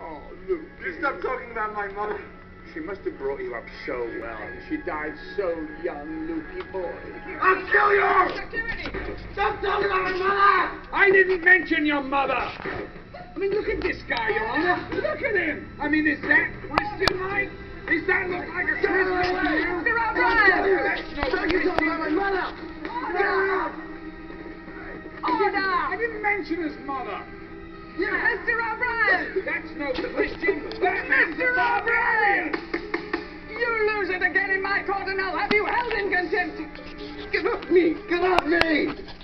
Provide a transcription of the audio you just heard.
Oh, Luke. You stop talking about my mother. She must have brought you up so well. She died so young, Lukey boy. I'll kill you! Stop talking about my mother! I didn't mention your mother. I mean, look at this guy, Your Honor. Look at him. I mean, is that Christian like? Does that look like a Christian to you? Mr. O'Brien! That's no Stop you talking about my mother! Order! I didn't mention his mother. Mr. That's no a Mr. O'Brien! You lose it again in my court and I'll have you held in contempt. Get off me! Get off me!